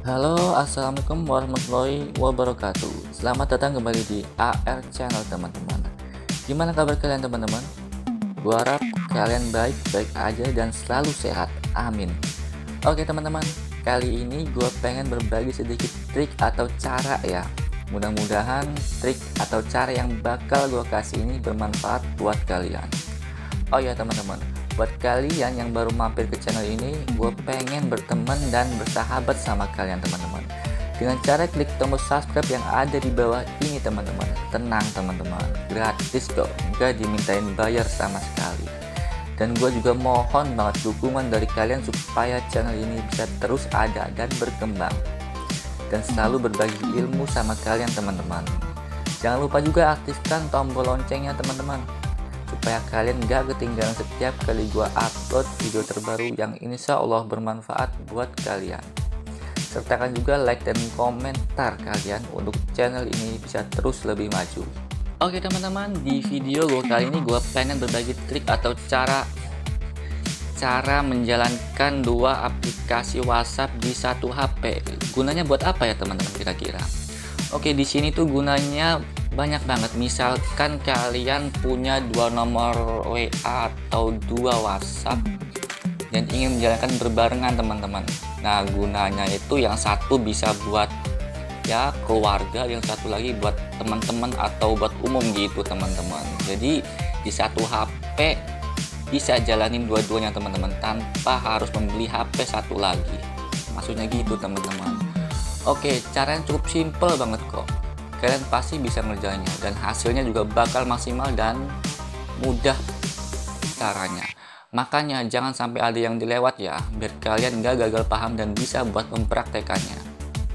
Halo, assalamualaikum warahmatullahi wabarakatuh. Selamat datang kembali di AR Channel, teman-teman. Gimana kabar kalian, teman-teman? Gua harap kalian baik-baik aja dan selalu sehat. Amin. Oke, teman-teman. Kali ini gue pengen berbagi sedikit trik atau cara ya. Mudah-mudahan trik atau cara yang bakal gue kasih ini bermanfaat buat kalian. Oh ya, teman-teman Buat kalian yang baru mampir ke channel ini, gue pengen berteman dan bersahabat sama kalian teman-teman. Dengan cara klik tombol subscribe yang ada di bawah ini teman-teman. Tenang teman-teman, gratis kok, nggak dimintain bayar sama sekali. Dan gue juga mohon banget dukungan dari kalian supaya channel ini bisa terus ada dan berkembang. Dan selalu berbagi ilmu sama kalian teman-teman. Jangan lupa juga aktifkan tombol loncengnya teman-teman supaya kalian gak ketinggalan setiap kali gua upload video terbaru yang insya Allah bermanfaat buat kalian. Sertakan juga like dan komentar kalian untuk channel ini bisa terus lebih maju. Oke teman-teman di video gue kali ini gue pengen berbagi trik atau cara cara menjalankan dua aplikasi WhatsApp di satu HP gunanya buat apa ya teman-teman kira-kira Oke di sini tuh gunanya banyak banget. Misalkan kalian punya dua nomor WA atau dua WhatsApp dan ingin menjalankan berbarengan teman-teman. Nah gunanya itu yang satu bisa buat ya keluarga yang satu lagi buat teman-teman atau buat umum gitu teman-teman. Jadi di satu HP bisa jalanin dua-duanya teman-teman tanpa harus membeli HP satu lagi. Maksudnya gitu teman-teman oke caranya cukup simple banget kok. Kalian pasti bisa mengerjakannya dan hasilnya juga bakal maksimal dan mudah caranya. Makanya jangan sampai ada yang dilewat ya biar kalian nggak gagal paham dan bisa buat mempraktekannya.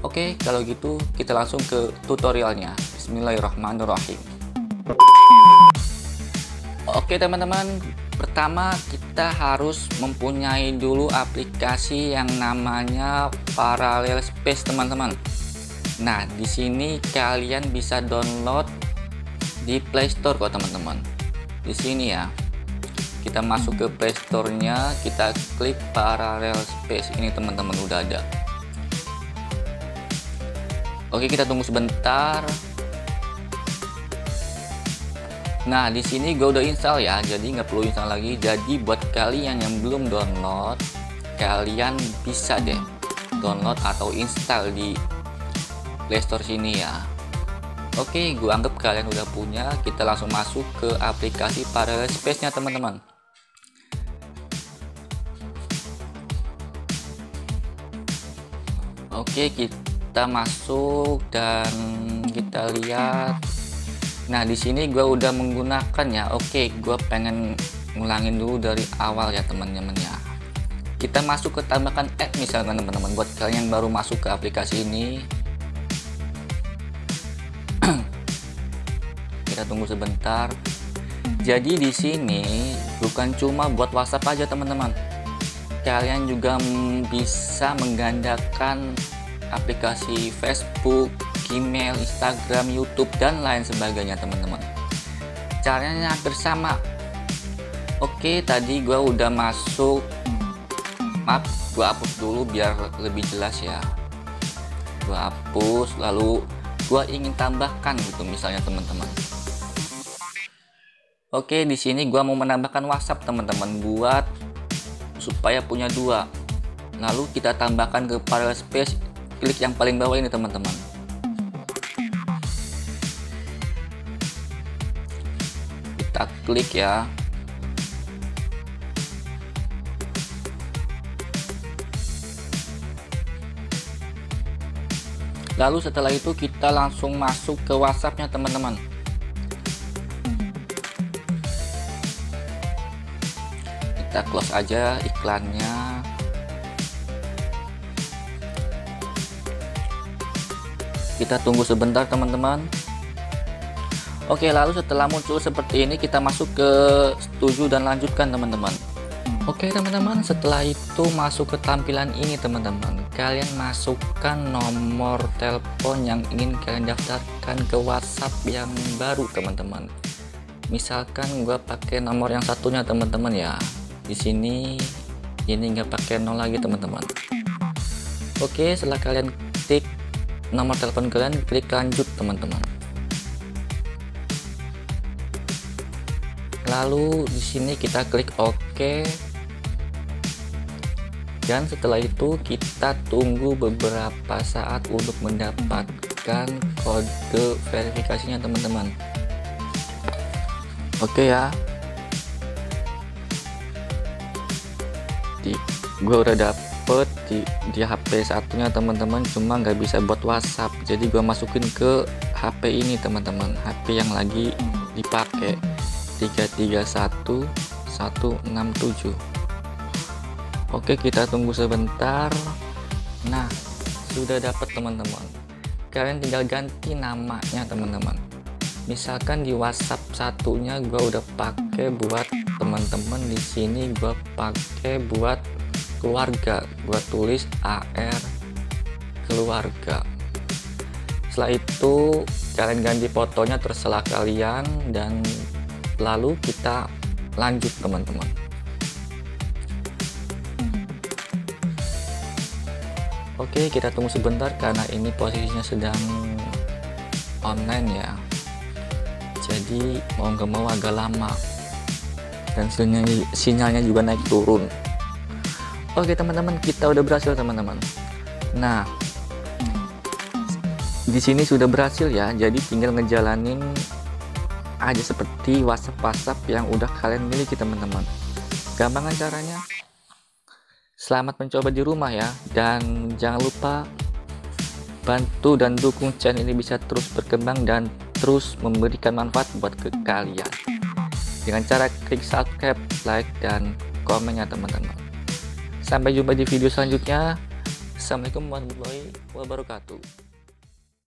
Oke kalau gitu kita langsung ke tutorialnya. Bismillahirrahmanirrahim oke teman-teman pertama kita harus mempunyai dulu aplikasi yang namanya parallel space teman-teman Nah, di sini kalian bisa download di Play Store kok teman-teman. Di sini ya. Kita masuk ke Play Store-nya, kita klik Parallel Space. Ini teman-teman udah ada. Oke, kita tunggu sebentar. Nah, di sini gue udah install ya, jadi nggak perlu install lagi. Jadi buat kalian yang belum download, kalian bisa deh download atau install di Playstore sini ya Oke, gue anggap kalian udah punya. Kita langsung masuk ke aplikasi Parallel Space nya teman-teman. Oke, kita masuk dan kita lihat. Nah, di sini gue udah menggunakan ya. Oke, gue pengen ngulangin dulu dari awal ya teman-teman ya. Kita masuk ke tambahkan add misalkan teman-teman. Buat kalian yang baru masuk ke aplikasi ini, kita tunggu sebentar jadi di sini bukan cuma buat WhatsApp aja teman-teman kalian juga bisa menggandakan aplikasi Facebook, email, Instagram, YouTube dan lain sebagainya teman-teman. Caranya hampir sama. Oke tadi gua udah masuk. Maaf gua hapus dulu biar lebih jelas ya. Gua hapus lalu gua ingin tambahkan gitu misalnya teman-teman. Oke, di sini gua mau menambahkan WhatsApp teman-teman buat supaya punya dua. Lalu kita tambahkan ke parallel space, klik yang paling bawah ini teman-teman. Klik ya. Lalu setelah itu kita langsung masuk ke WhatsAppnya teman-teman. kita close aja iklannya kita tunggu sebentar teman-teman Oke lalu setelah muncul seperti ini kita masuk ke setuju dan lanjutkan teman-teman. Oke teman-teman setelah itu masuk ke tampilan ini teman-teman. Kalian masukkan nomor telepon yang ingin kalian daftarkan ke WhatsApp yang baru teman-teman. Misalkan gue pakai nomor yang satunya teman-teman ya. Di sini ini nggak pakai nol lagi teman-teman. Oke setelah kalian klik nomor telepon kalian klik lanjut teman-teman lalu di sini kita klik OK dan setelah itu kita tunggu beberapa saat untuk mendapatkan kode verifikasinya teman-teman. Oke ya. Di gue udah dapet di, di HP satunya teman-teman. Cuma nggak bisa buat WhatsApp. Jadi gue masukin ke HP ini teman-teman. HP yang lagi dipakai 331 167 Oke kita tunggu sebentar. Nah sudah dapat teman-teman. Kalian tinggal ganti namanya teman-teman. Misalkan di WhatsApp satunya gue udah pakai buat teman-teman di sini gue pakai buat keluarga. Gue tulis AR keluarga. Setelah itu kalian ganti fotonya terserah kalian dan lalu kita lanjut teman-teman. Oke kita tunggu sebentar karena ini posisinya sedang online ya. Jadi mau nggak mau agak lama. Dan sinyalnya, sinyalnya juga naik turun. Oke teman-teman kita udah berhasil teman-teman. Nah di sini sudah berhasil ya. Jadi tinggal ngejalanin aja seperti WhatsApp WhatsApp yang udah kalian miliki teman-teman gampangan caranya selamat mencoba di rumah ya dan jangan lupa bantu dan dukung channel ini bisa terus berkembang dan terus memberikan manfaat buat ke kalian dengan cara klik subscribe, like, dan komennya teman-teman. Sampai jumpa di video selanjutnya. Assalamualaikum warahmatullahi wabarakatuh.